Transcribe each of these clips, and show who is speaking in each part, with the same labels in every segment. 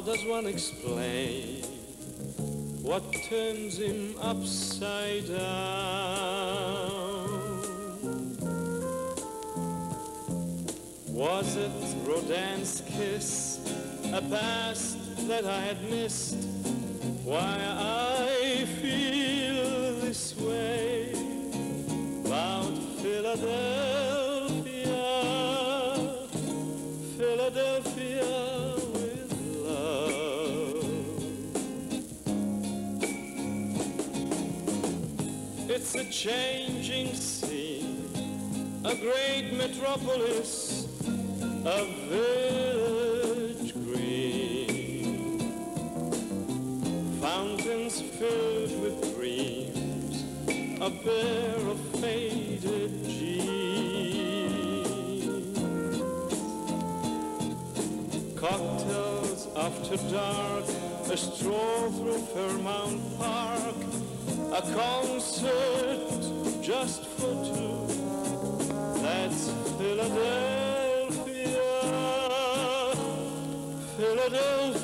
Speaker 1: does one explain what turns him upside down? Was it Rodin's kiss, a past that I had missed? Why I feel this way about Philadelphia, It's a changing scene, a great metropolis, a village green. Fountains filled with dreams, a pair of faded jeans. Cocktails after dark, a stroll through Fairmount Park, a concert just for two. That's Philadelphia, Philadelphia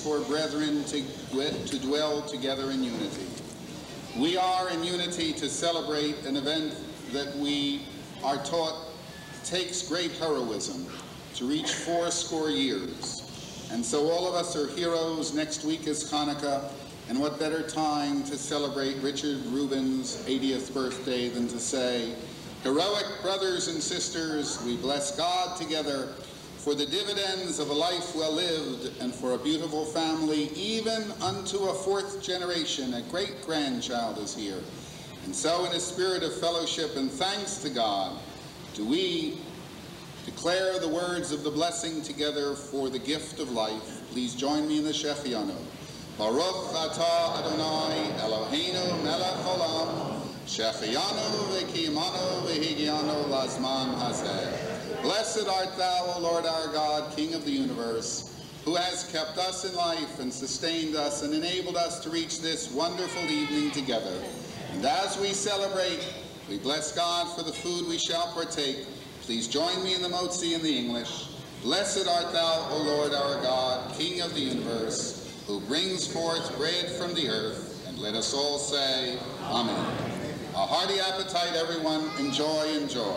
Speaker 1: for
Speaker 2: brethren to, to dwell together in unity. We are in unity to celebrate an event that we are taught takes great heroism to reach four score years. And so all of us are heroes. Next week is Hanukkah. And what better time to celebrate Richard Rubin's 80th birthday than to say, Heroic brothers and sisters, we bless God together for the dividends of a life well lived, and for a beautiful family, even unto a fourth generation, a great-grandchild is here. And so in a spirit of fellowship and thanks to God, do we declare the words of the blessing together for the gift of life. Please join me in the Shehecheyanu. Baruch atah Adonai Eloheinu melech olam, Shehecheyanu v'kimanu v'higianu lazman hazeh. Blessed art thou, O Lord our God, King of the universe, who has kept us in life and sustained us and enabled us to reach this wonderful evening together. And as we celebrate, we bless God for the food we shall partake. Please join me in the Motzi in the English. Blessed art thou, O Lord our God, King of the universe, who brings forth bread from the earth. And let us all say, Amen. A hearty appetite, everyone. Enjoy, enjoy.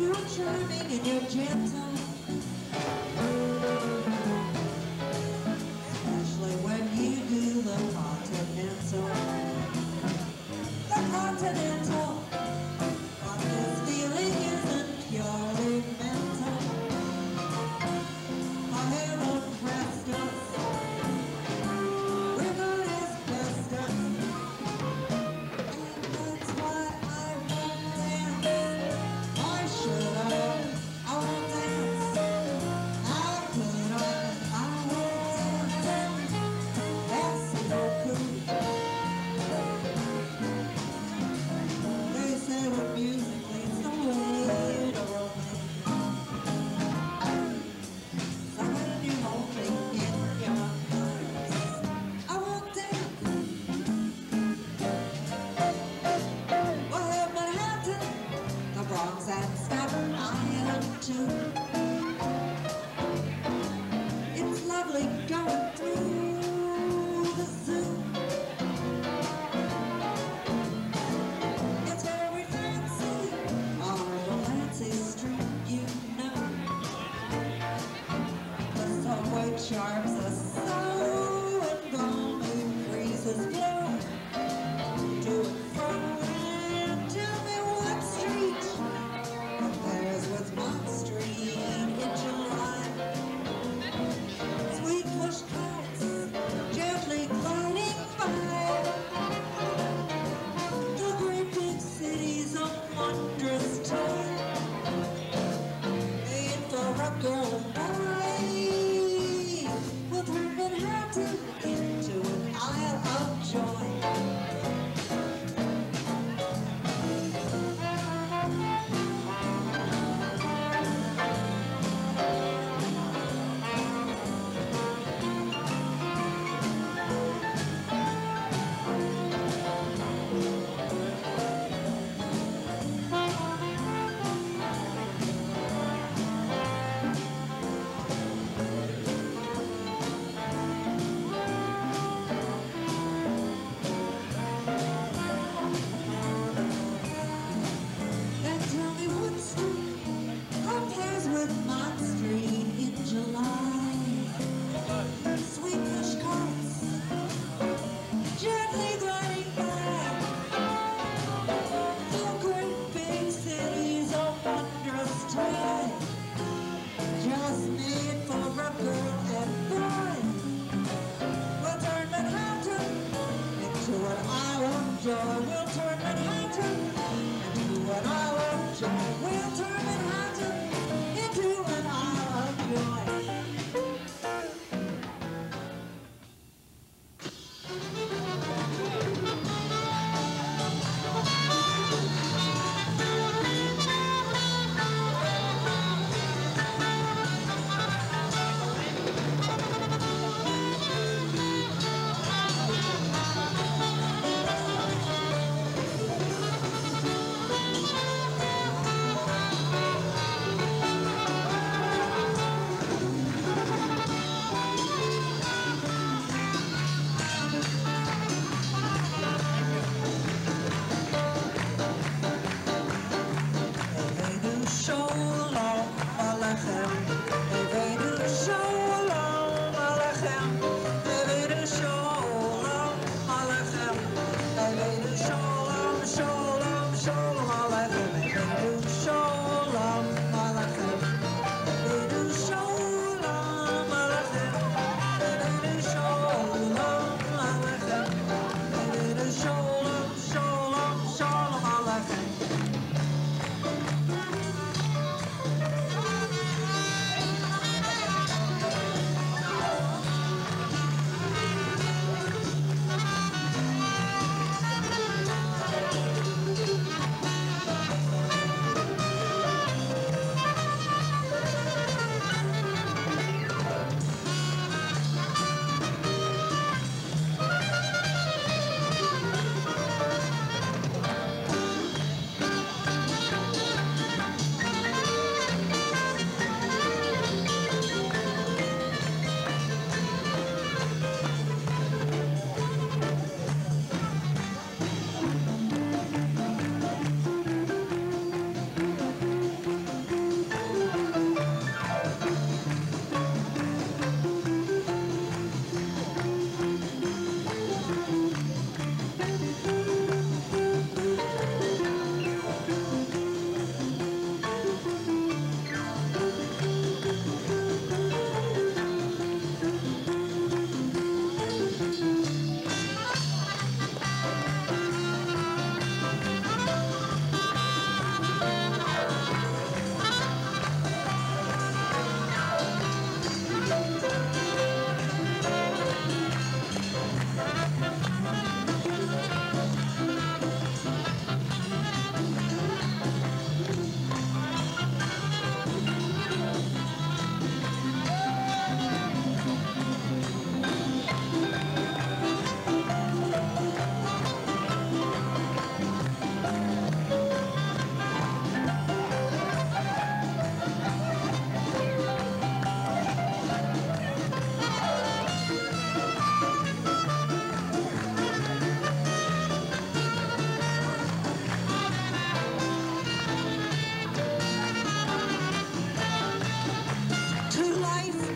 Speaker 3: you're charming and you're gentle.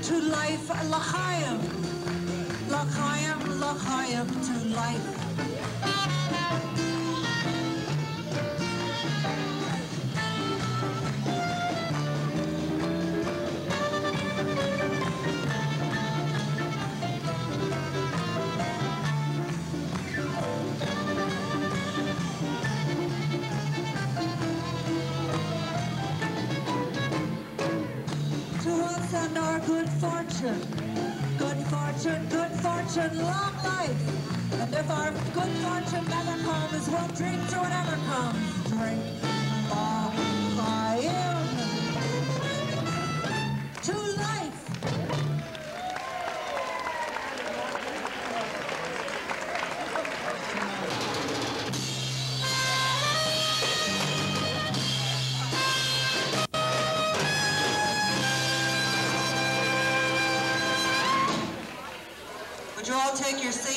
Speaker 3: to life, L'chaim, L'chaim, L'chaim to life.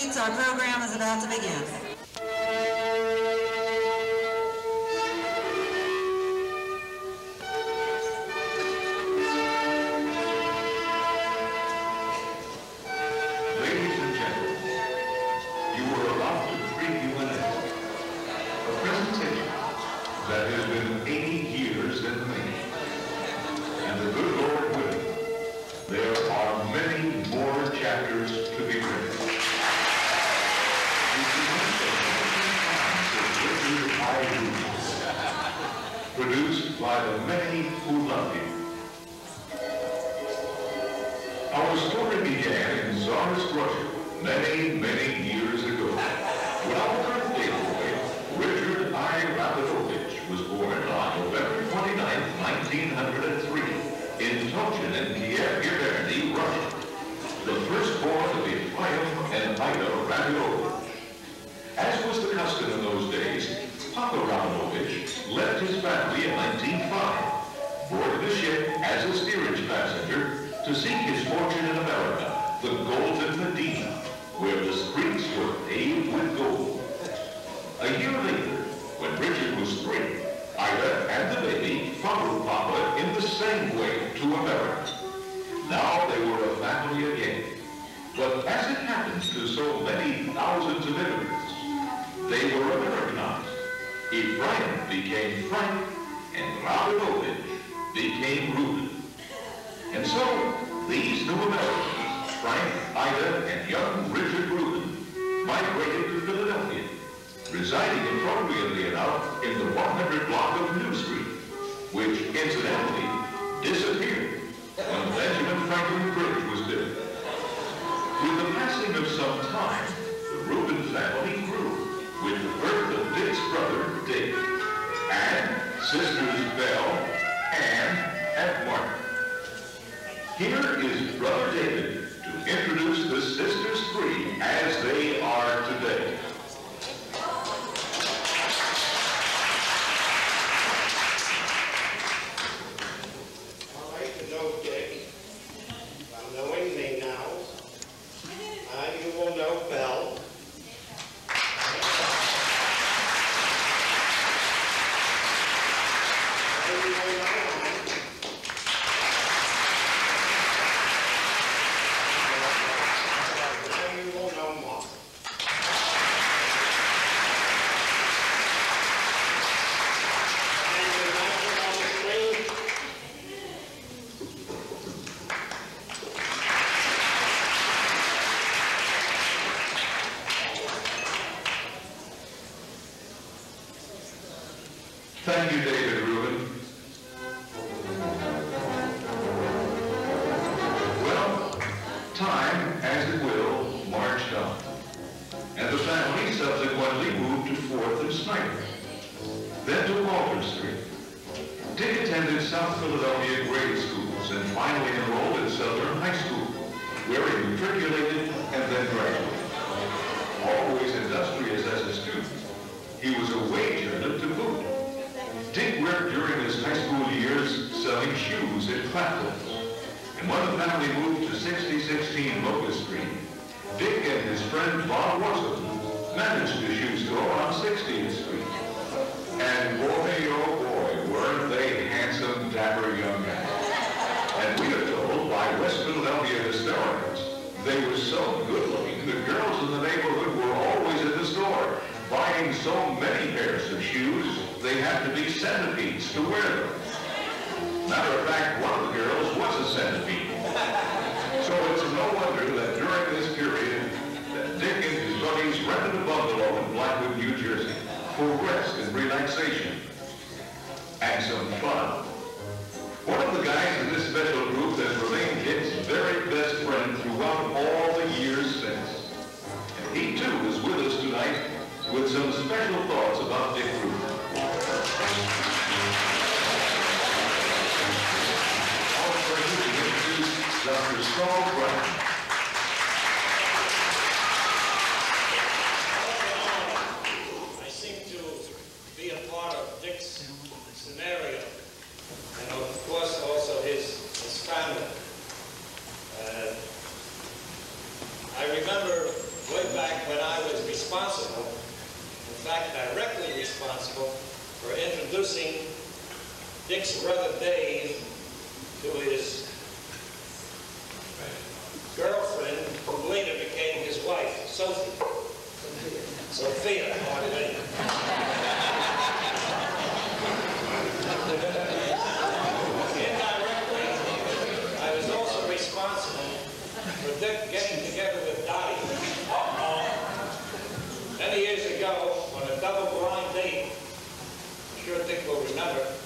Speaker 3: our
Speaker 4: program is about to begin.
Speaker 5: the passing of some time, the Rubin family grew with the birth of Dick's brother, Dick, and sisters Belle, Anne, and Martin. Here is Brother David to introduce the sisters three as they are today.
Speaker 4: Indirectly, I was also responsible for Dick getting together with Dottie. Many years ago, on a double blind date, I'm sure Dick will remember,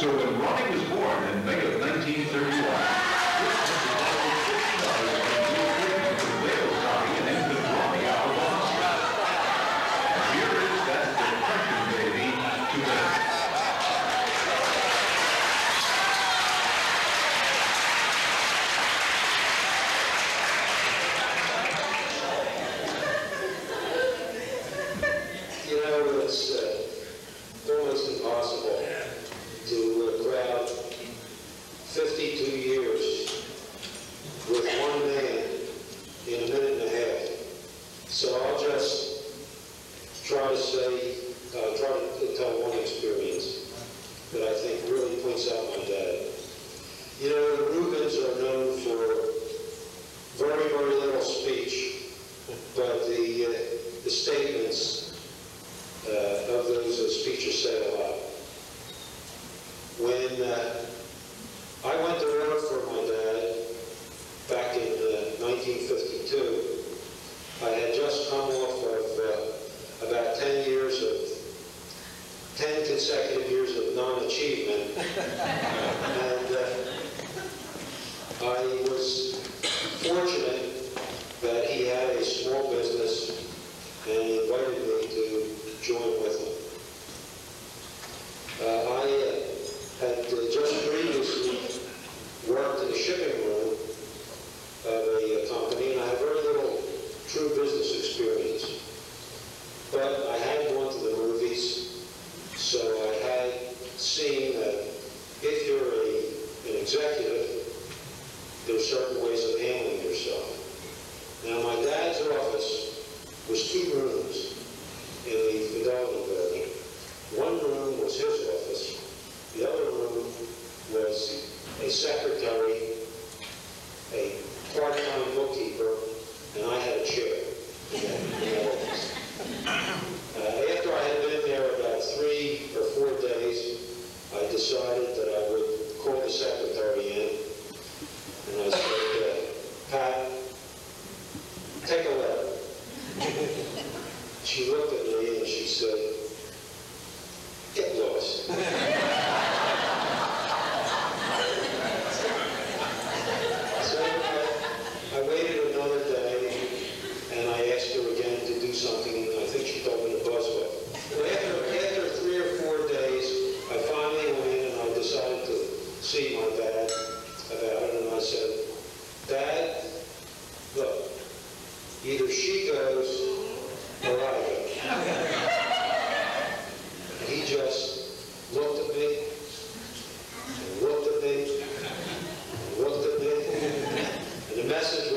Speaker 6: So when
Speaker 7: Ronnie was born in May of 1931,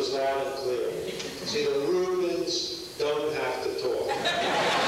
Speaker 7: was
Speaker 4: loud and clear. See, the Rubins don't have to talk.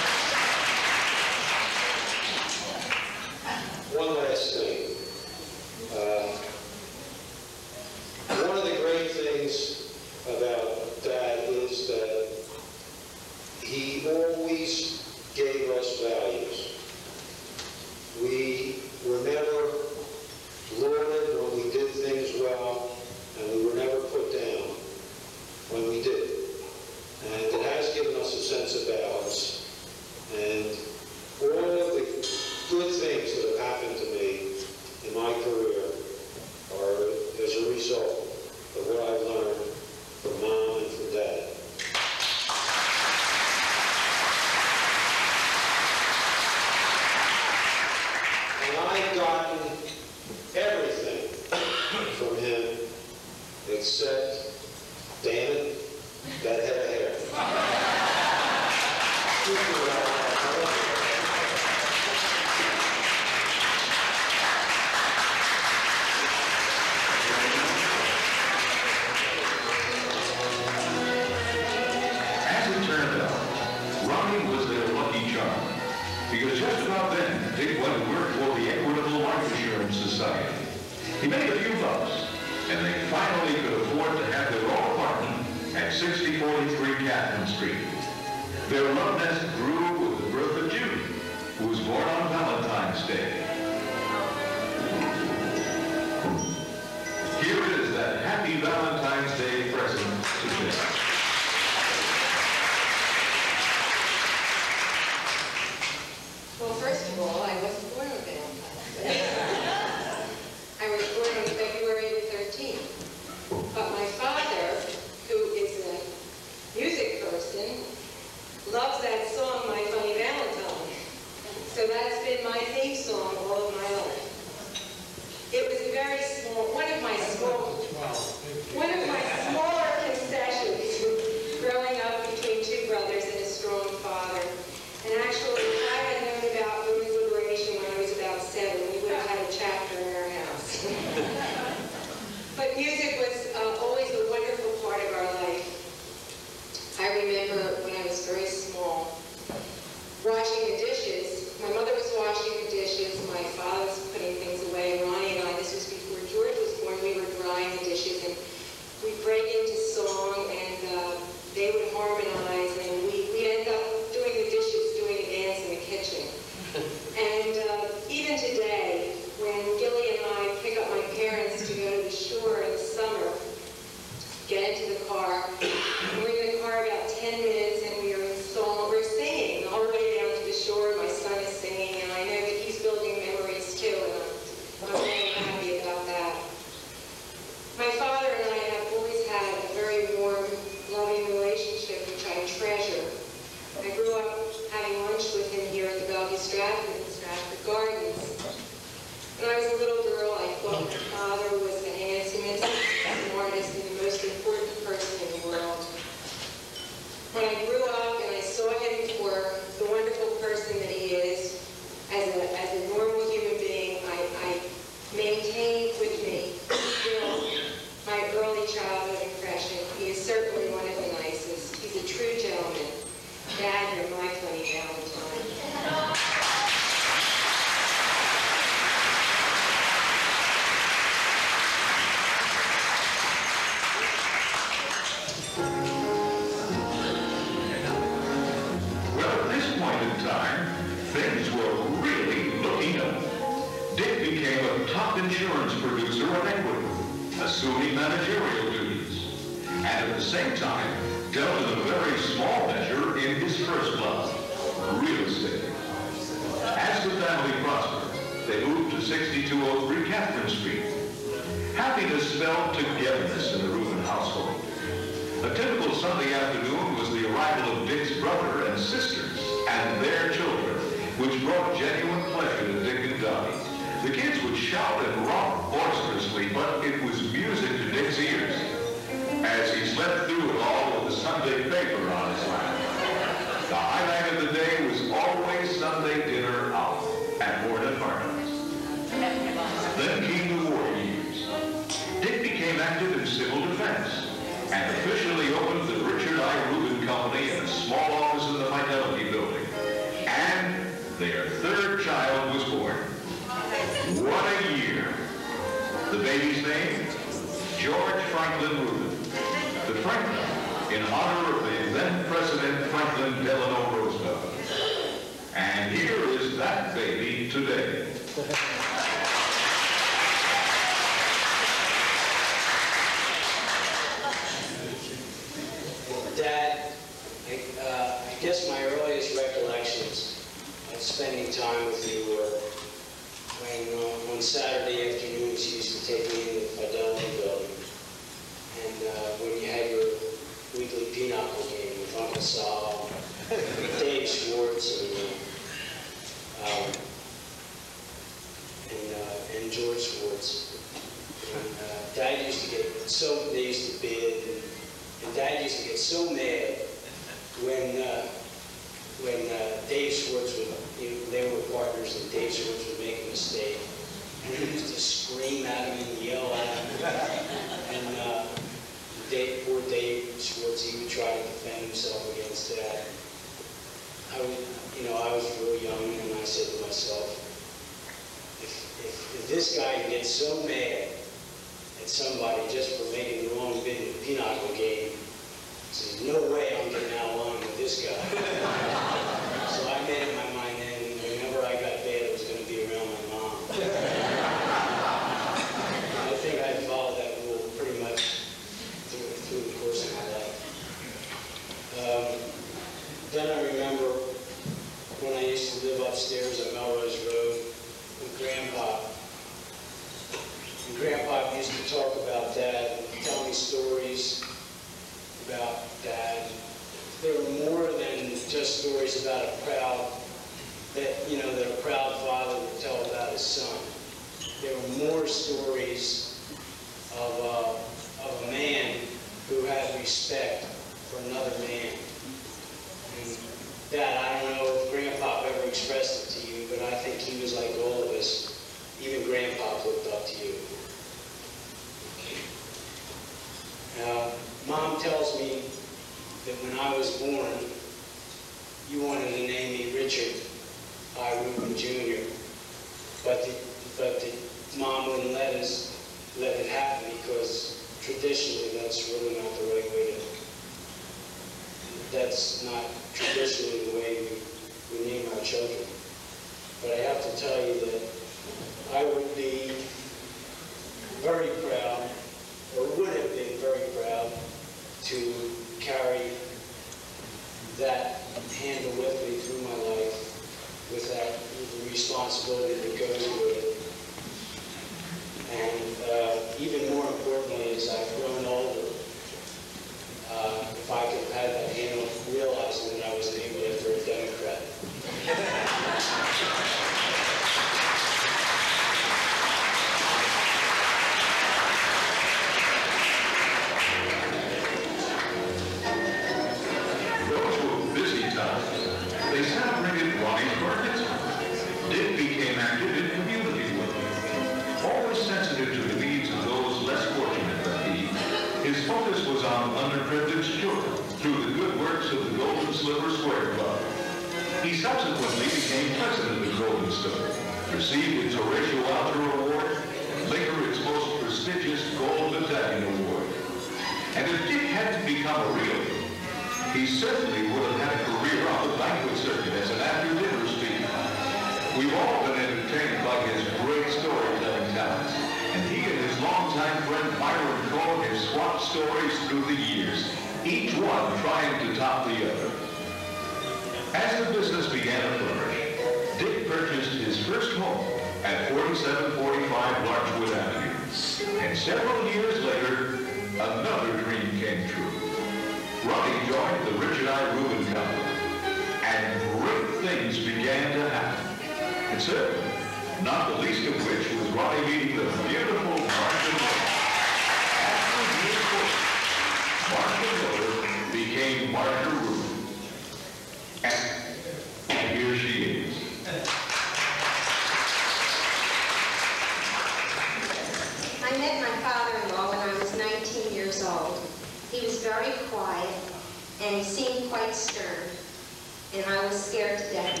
Speaker 4: and
Speaker 8: I was
Speaker 9: scared to death.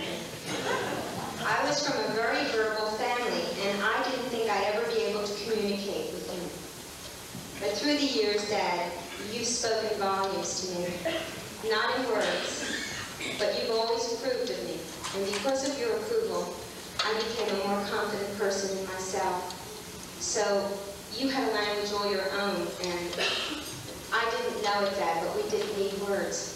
Speaker 9: I was from a very verbal family, and I didn't think I'd ever be able to communicate with him. But through the years, Dad, you've spoken volumes to me, not in words, but you've always approved of me. And because of your approval, I became a more confident person in myself. So you had a language all your own, and I didn't know it that, but we didn't need words.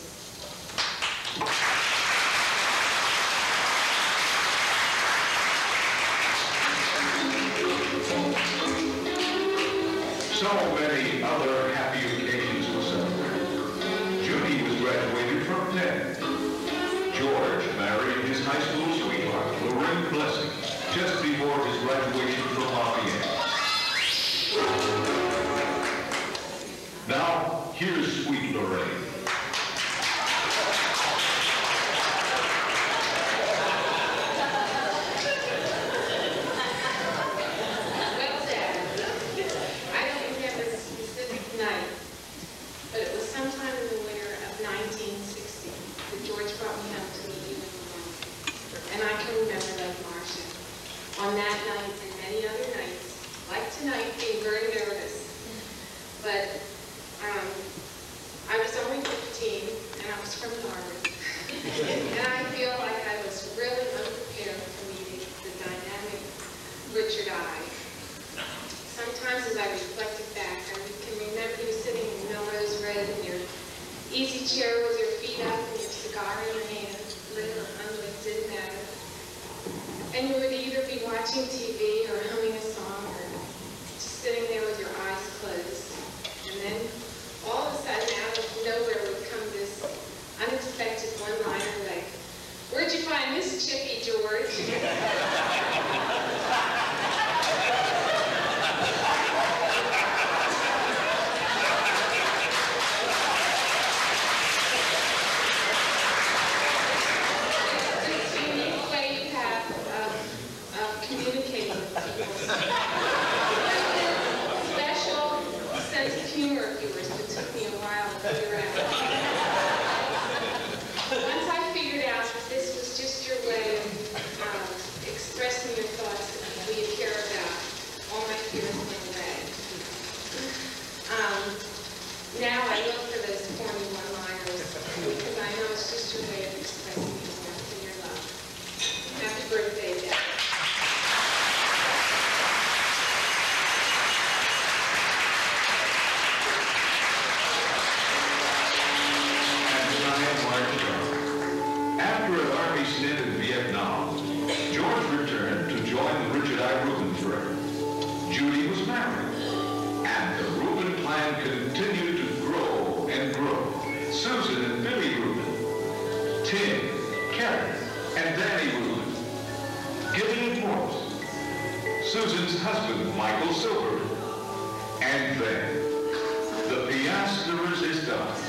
Speaker 10: The
Speaker 3: piastre de resistance.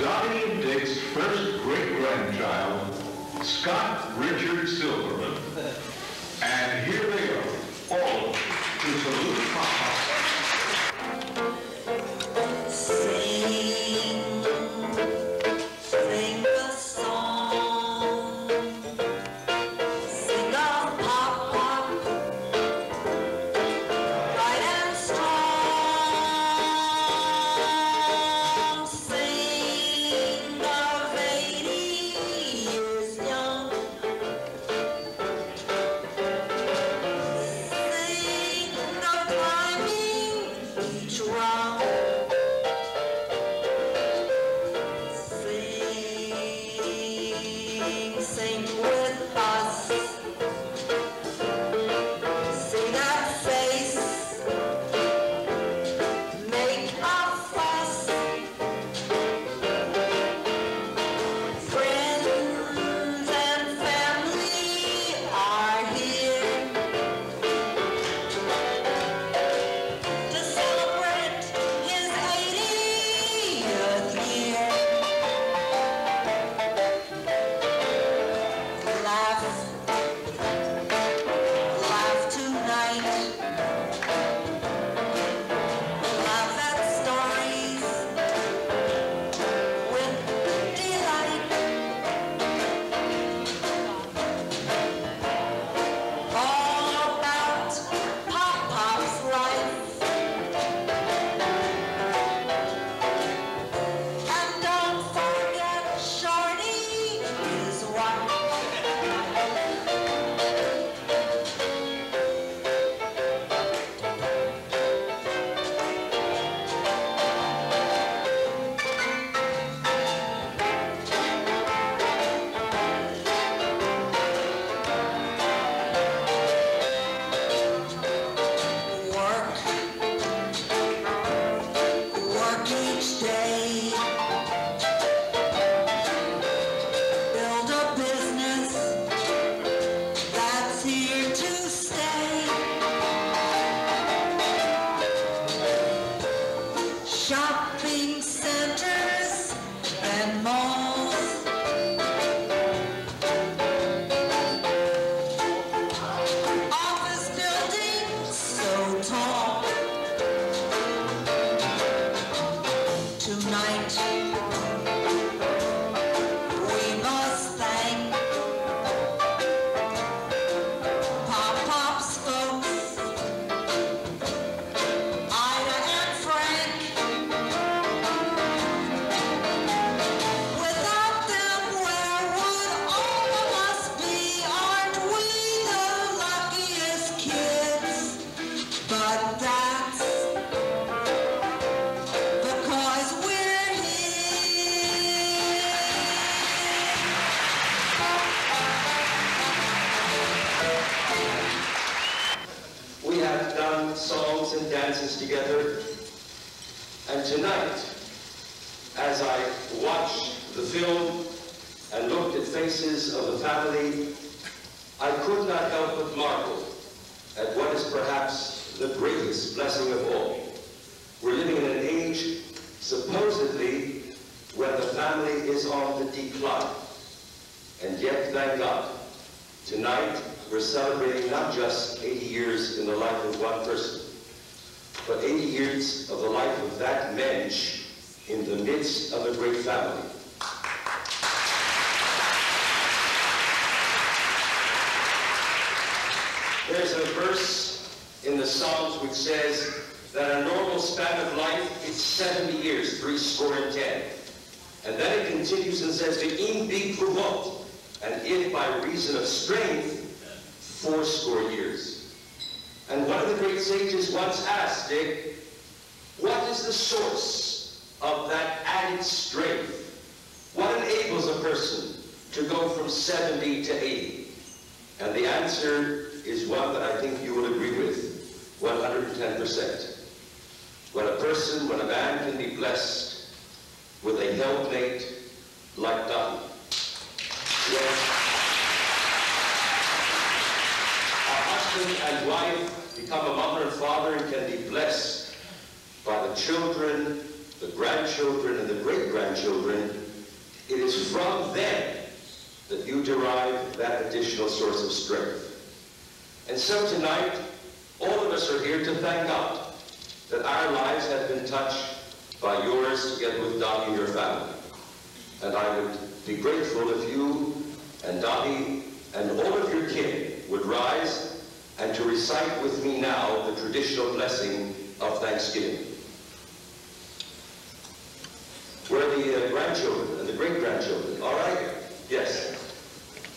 Speaker 3: Dottie and Dick's first great-grandchild, Scott Richard Silverman. And here they are, all to salute
Speaker 11: dances together. And tonight, as I watched the film and looked at faces of the family, I could not help but marvel at what is perhaps the greatest blessing of all. We're living in an age, supposedly, where the family is on the decline. And yet, thank God, tonight we're celebrating not just 80 years in the life of one person, but 80 years of the life of that mensch in the midst of a great family. There's a verse in the Psalms which says that a normal span of life is 70 years, three score and ten. And then it continues and says, "Ve'im provoked, and if by reason of strength, fourscore years. And one of the great sages once asked, Dick, what is the source of that added strength? What enables a person to go from 70 to 80? And the answer is one that I think you will agree with, 110%. When a person, when a man can be blessed with a helpmate like Donnie. Yes. husband and wife become a mother and father and can be blessed by the children, the grandchildren, and the great-grandchildren, it is from them that you derive that additional source of strength. And so tonight, all of us are here to thank God that our lives have been touched by yours together with Dottie and your family. And I would be grateful if you and Dottie and all of your kin would rise and to recite with me now the traditional blessing of Thanksgiving. Where the uh, grandchildren and the great-grandchildren? All right? Yes.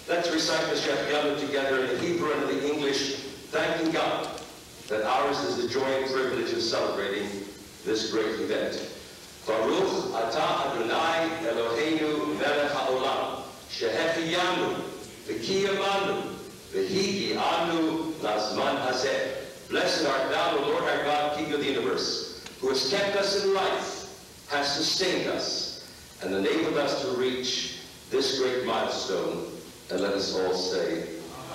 Speaker 11: Let's recite the Shehecheyanu together in the Hebrew and the English, thanking God that ours is the joy and privilege of celebrating this great event. Baruch atah Adonai Eloheinu melech haolam, shehechiyanu, v'kiyamanu, v'higi'anu lazman hazeh. Blessed art thou, O Lord our God, King of the universe, who has kept us in life, has sustained us, and enabled us to reach this great milestone. And let us all say,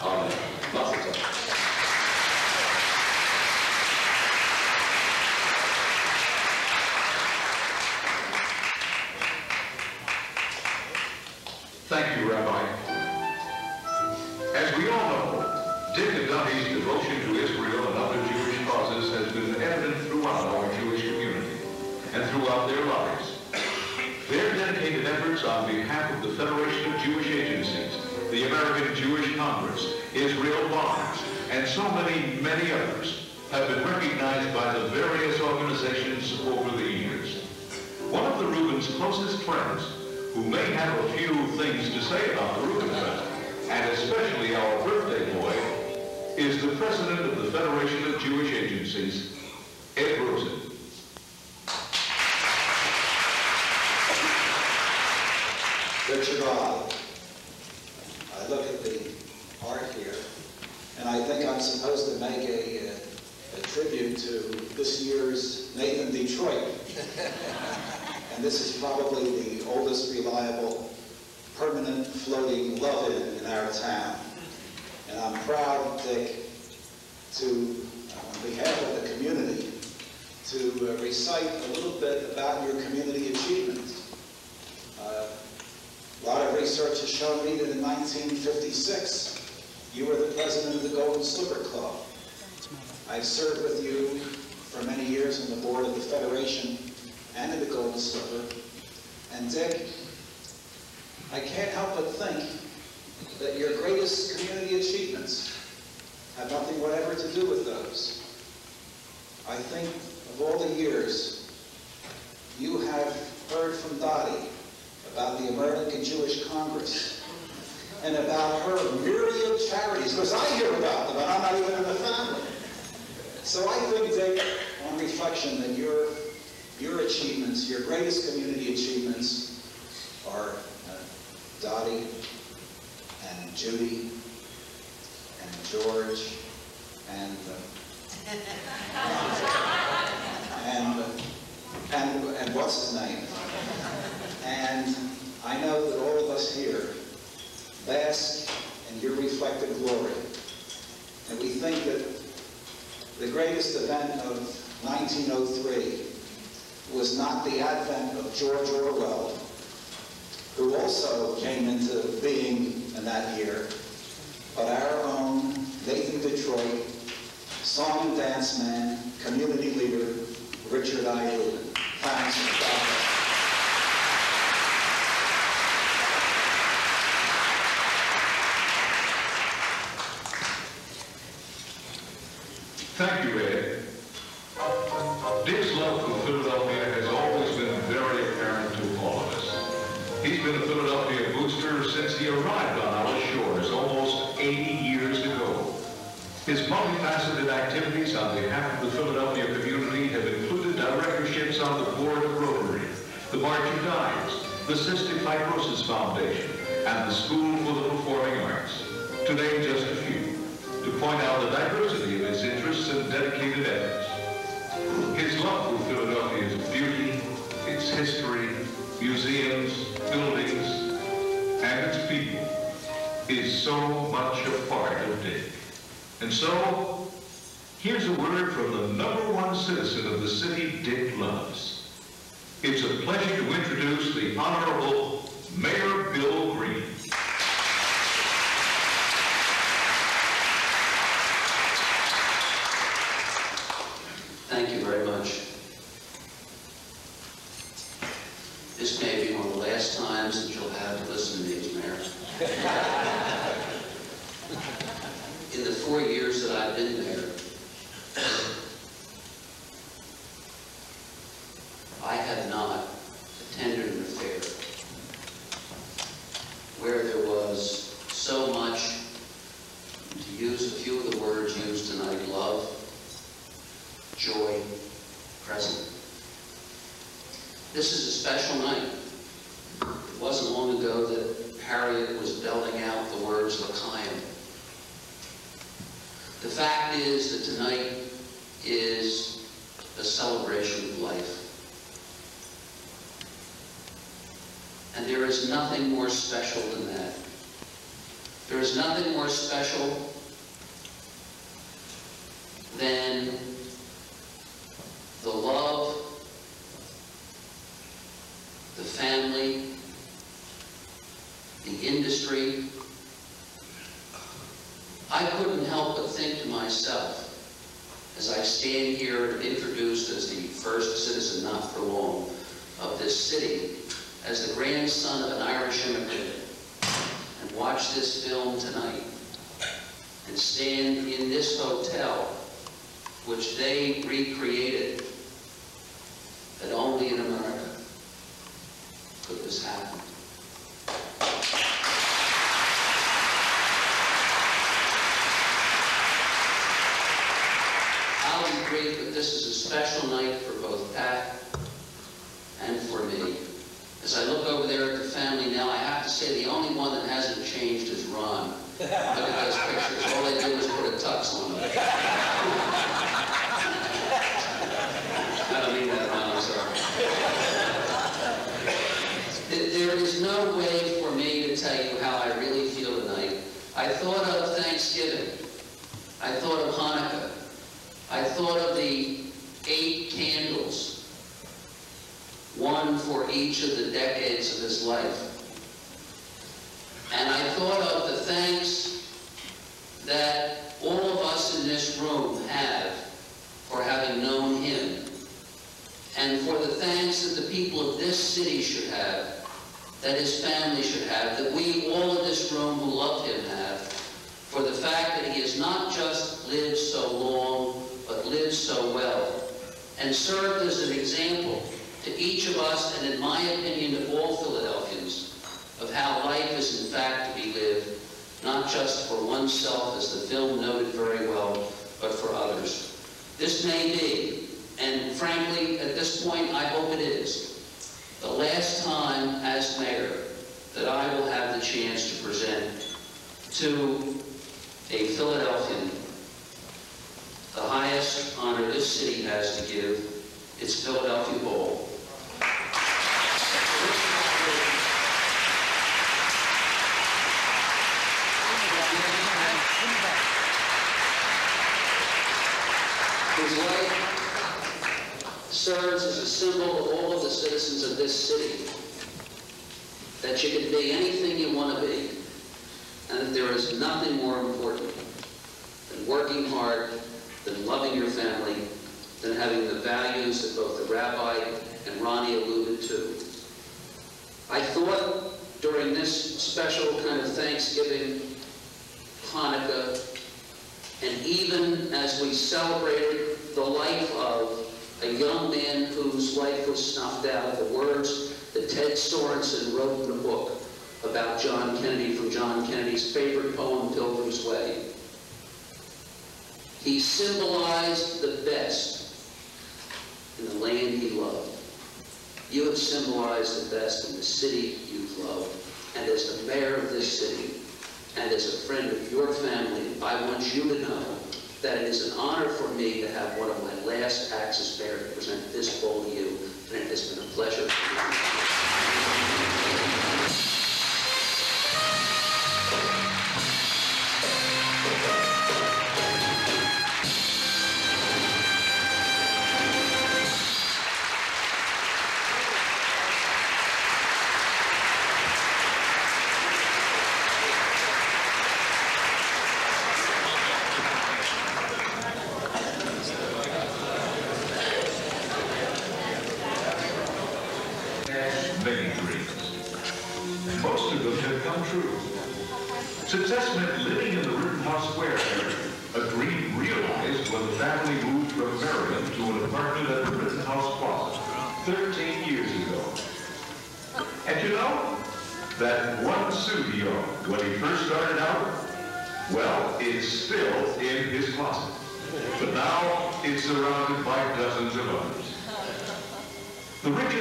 Speaker 11: Amen. Tov.
Speaker 5: Thank you, Rabbi. Their lives. Their dedicated efforts on behalf of the Federation of Jewish Agencies, the American Jewish Congress, Israel Bonds, and so many, many others have been recognized by the various organizations over the years. One of the Rubins' closest friends who may have a few things to say about the Rubens and especially our birthday boy, is the president of the Federation of Jewish Agencies,
Speaker 12: highest honor this city has to give its Philadelphia Bowl. His life serves as a symbol of all of the citizens of this city, that you can be anything you want to be, and that there is nothing more important than working hard than loving your family, than having the values that both the rabbi and Ronnie alluded to. I thought during this special kind of Thanksgiving, Hanukkah, and even as we celebrated the life of a young man whose life was snuffed out, the words that Ted Sorensen wrote in a book about John Kennedy from John Kennedy's favorite poem, Pilgrim's Way. He symbolized the best in the land he loved. You have symbolized the best in the city you love. And as the mayor of this city, and as a friend of your family, I want you to know that it is an honor for me to have one of my last acts as mayor to present this bowl to you, and it has been a pleasure.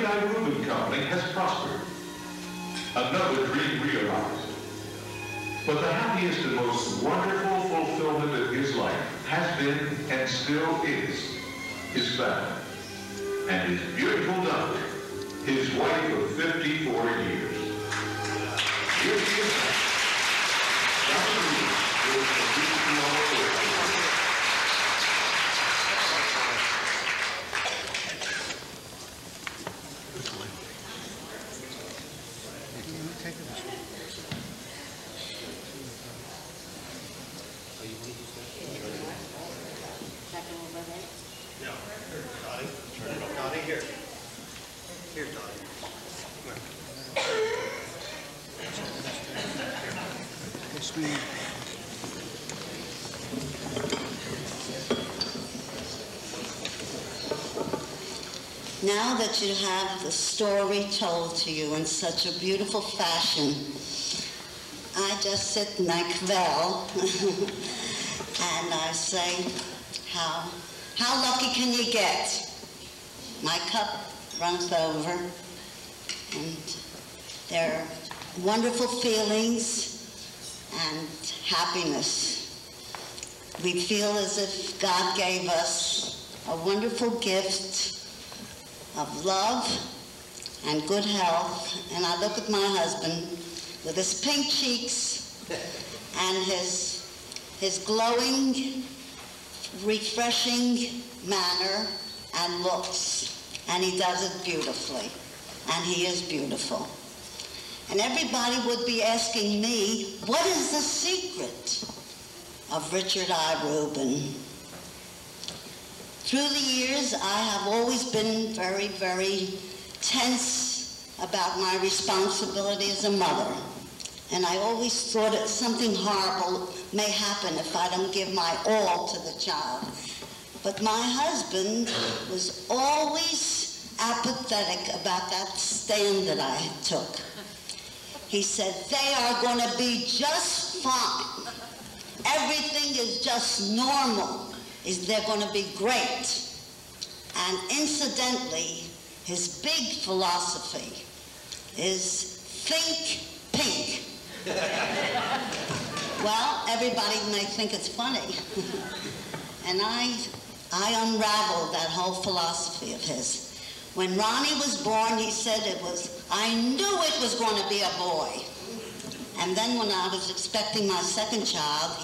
Speaker 5: Richard Rubin Company has prospered. Another dream realized. But the happiest and most wonderful fulfillment of his life has been and still is his family and his beautiful daughter, his wife of 54 years. Here she is. Dr. Rubin is the beautiful all
Speaker 13: No. Dottie, turn it up. Dottie, here. Here, Dottie. Come
Speaker 14: That have the story told to you in such a beautiful fashion, I just sit my quell and I say, how, how lucky can you get? My cup runs over and there are wonderful feelings and happiness. We feel as if God gave us a wonderful gift of love and good health. And I look at my husband with his pink cheeks and his, his glowing, refreshing manner and looks. And he does it beautifully. And he is beautiful. And everybody would be asking me, what is the secret of Richard I. Rubin? Through the years, I have always been very, very tense about my responsibility as a mother. And I always thought that something horrible may happen if I don't give my all to the child. But my husband was always apathetic about that stand that I took. He said, they are going to be just fine. Everything is just normal is they're going to be great. And incidentally, his big philosophy is think pink. well, everybody may think it's funny. and I, I unraveled that whole philosophy of his. When Ronnie was born, he said it was, I knew it was going to be a boy. And then when I was expecting my second child,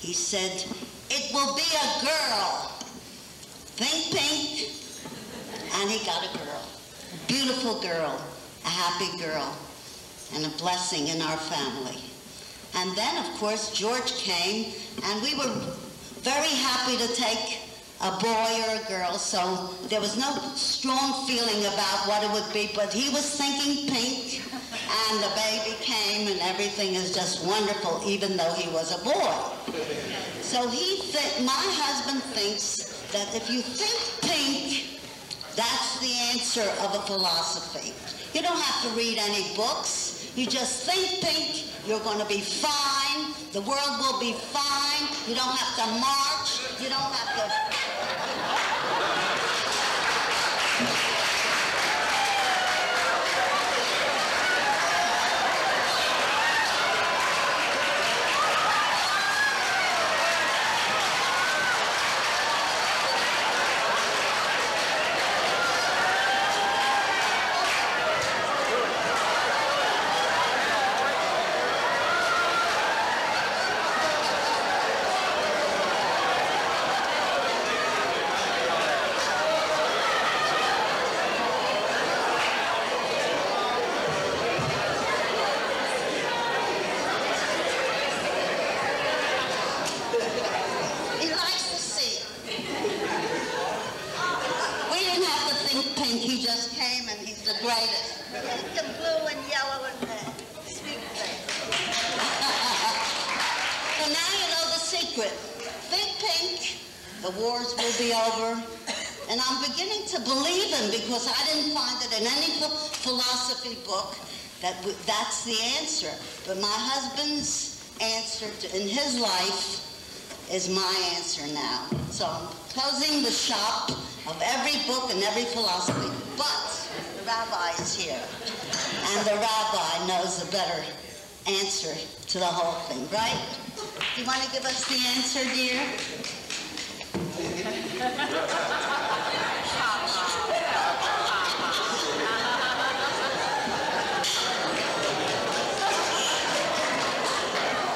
Speaker 14: he, he said, it will be a girl. Think pink. And he got a girl. A beautiful girl. A happy girl. And a blessing in our family. And then, of course, George came, and we were very happy to take a boy or a girl, so there was no strong feeling about what it would be, but he was thinking pink, and the baby came, and everything is just wonderful, even though he was a boy. So he th- my husband thinks that if you think pink, that's the answer of a philosophy. You don't have to read any books. You just think pink, you're going to be fine. The world will be fine. You don't have to march. You don't have to... The blue and yellow and red. Sweet thing. so now you know the secret. Big Pink, the wars will be over. And I'm beginning to believe him because I didn't find it in any philosophy book that that's the answer. But my husband's answer to, in his life is my answer now. So I'm closing the shop of every book and every philosophy. But rabbi is here. And the rabbi knows a better answer to the whole thing, right? Do you want to give us the answer, dear?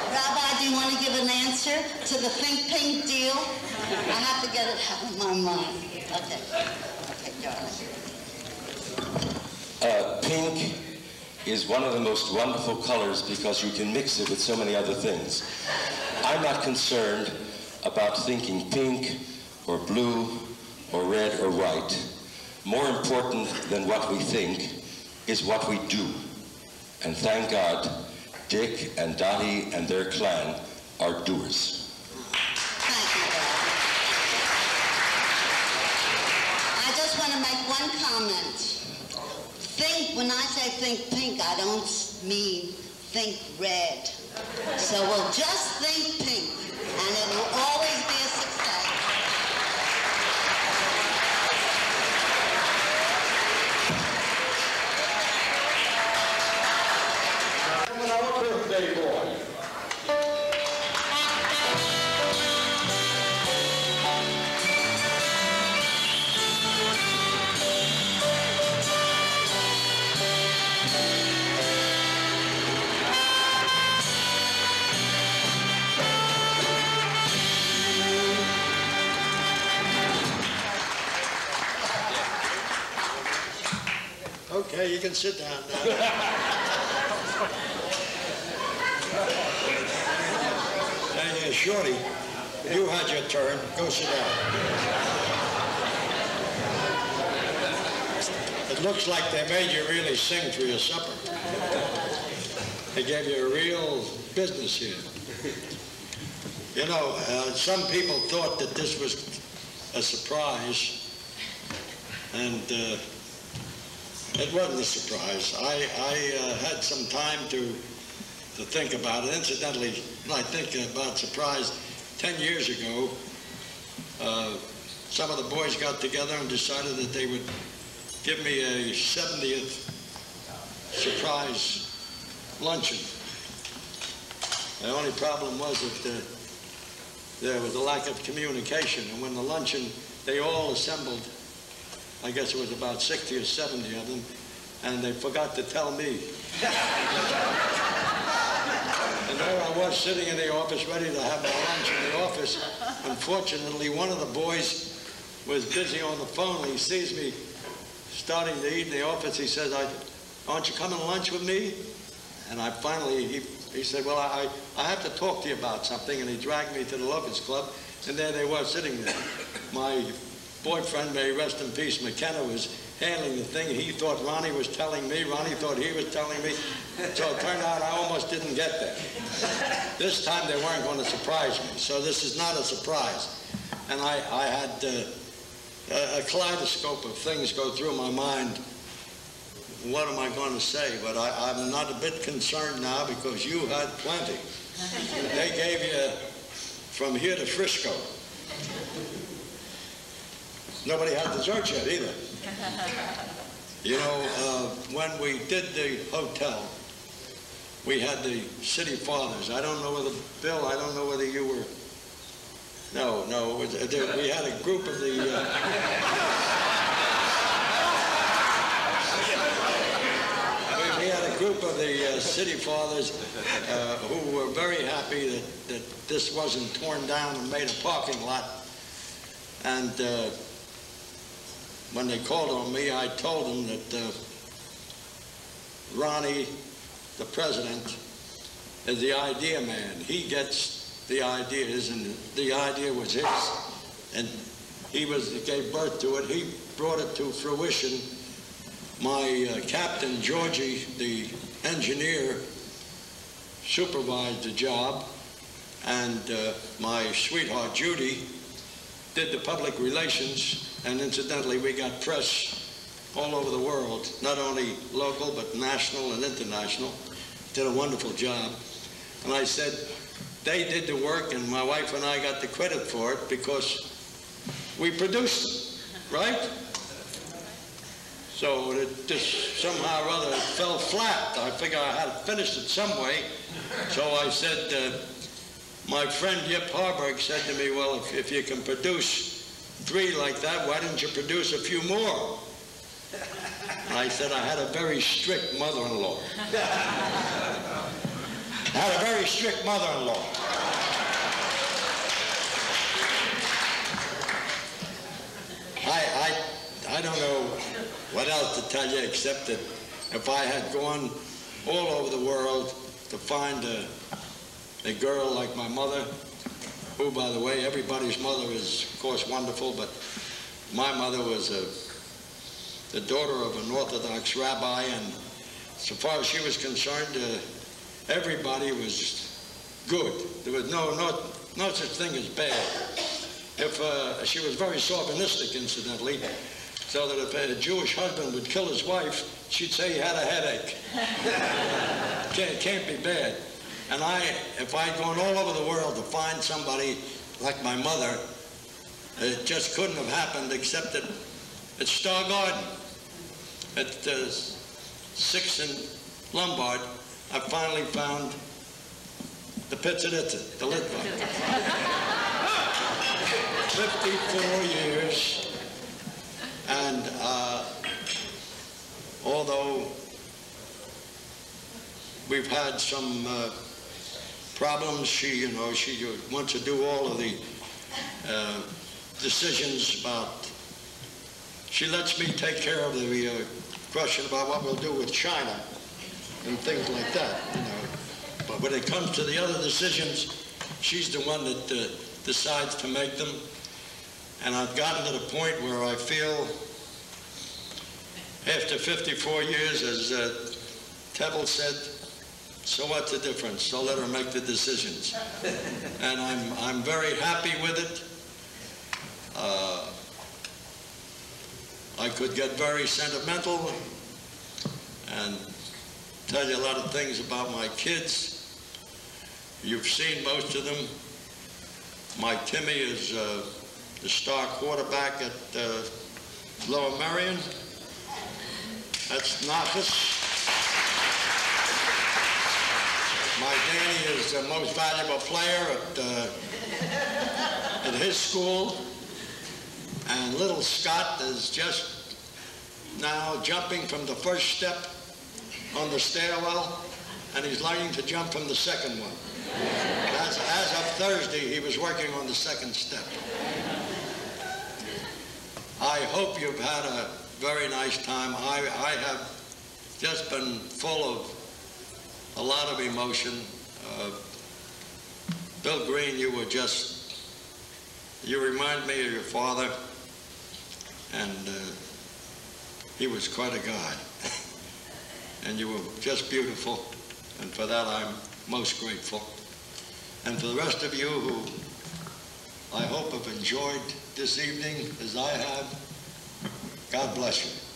Speaker 14: Rabbi, do you want to give an answer to the think pink deal? I have to get it out of my mind. Okay. Okay, darling.
Speaker 15: Uh, pink is one of the most wonderful colors because you can mix it with so many other things. I'm not concerned about thinking pink or blue or red or white. More important than what we think is what we do. And thank God, Dick and Dottie and their clan are doers.
Speaker 14: I just want to make one comment. Think, when I say think pink, I don't mean think red. So we'll just think pink, and it will always be
Speaker 16: Okay, you can sit down now. Uh, Shorty, you had your turn. Go sit down. It looks like they made you really sing for your supper. They gave you a real business here. You know, uh, some people thought that this was a surprise, and uh, it wasn't a surprise. I, I uh, had some time to, to think about it. Incidentally, I think about surprise, 10 years ago, uh, some of the boys got together and decided that they would give me a 70th surprise luncheon. The only problem was that uh, there was a lack of communication, and when the luncheon, they all assembled I guess it was about 60 or 70 of them, and they forgot to tell me. and there I was sitting in the office ready to have my lunch in the office. Unfortunately, one of the boys was busy on the phone. He sees me starting to eat in the office. He says, I, aren't you coming to lunch with me? And I finally, he, he said, well, I, I have to talk to you about something. And he dragged me to the Lovers Club, and there they were sitting there. My boyfriend, may rest in peace, McKenna, was handling the thing. He thought Ronnie was telling me. Ronnie thought he was telling me. So it turned out I almost didn't get there. This time they weren't going to surprise me. So this is not a surprise. And I, I had uh, a, kaleidoscope of things go through my mind. What am I going to say? But I, I'm not a bit concerned now because you had plenty. They gave you from here to Frisco. Nobody had dessert yet either. You know, uh, when we did the hotel, we had the city fathers. I don't know whether, Bill, I don't know whether you were, no, no, was, uh, there- we had a group of the, uh, we- we had a group of the uh, city fathers uh, who were very happy that, that this wasn't torn down and made a parking lot. And uh, when they called on me, I told them that uh, Ronnie, the president, is the idea man. He gets the ideas, and the idea was his. And he was gave birth to it. He brought it to fruition. My uh, captain, Georgie, the engineer, supervised the job, And uh, my sweetheart, Judy, did the public relations, and incidentally, we got press all over the world, not only local, but national and international. Did a wonderful job. And I said, they did the work, and my wife and I got the credit for it because we produced it, right? So it just somehow or other fell flat. I figure I had to finish it some way. So I said, uh, my friend Yip Harburg said to me, well, if, if you can produce three like that, why didn't you produce a few more? I said I had a very strict mother-in-law. I had a very strict mother-in-law. I, I, I don't know what else to tell you except that if I had gone all over the world to find a, a girl like my mother, who, by the way, everybody's mother is, of course, wonderful, but my mother was a, the daughter of an Orthodox rabbi, and so far as she was concerned, uh, everybody was good. There was no, no, no such thing as bad. If uh, she was very chauvinistic, incidentally, so that if a Jewish husband would kill his wife, she'd say he had a headache. can't, can't be bad. And I, if I'd gone all over the world to find somebody like my mother, it just couldn't have happened except at, at Starr Garden, at uh, 6th and Lombard, I finally found the Pizzanizza, the Litva. 54 years, and uh, although we've had some uh, problems, she, you know, she wants to do all of the uh, decisions about, she lets me take care of the uh, question about what we'll do with China and things like that, you know. But when it comes to the other decisions, she's the one that uh, decides to make them. And I've gotten to the point where I feel, after 54 years, as uh, Tevye said, so what's the difference? So let her make the decisions. and I'm, I'm very happy with it. Uh, I could get very sentimental and tell you a lot of things about my kids. You've seen most of them. My Timmy is uh, the star quarterback at uh, Lower Merion. That's Nafis. My Danny is the most valuable player at, uh, at his school. And little Scott is just now jumping from the first step on the stairwell, and he's learning to jump from the second one. As, as of Thursday, he was working on the second step. I hope you've had a very nice time. I, I have just been full of a lot of emotion. Uh, Bill Green, you were just, you remind me of your father, and uh, he was quite a guy. and you were just beautiful, and for that I'm most grateful. And for the rest of you who I hope have enjoyed this evening as I have, God bless you.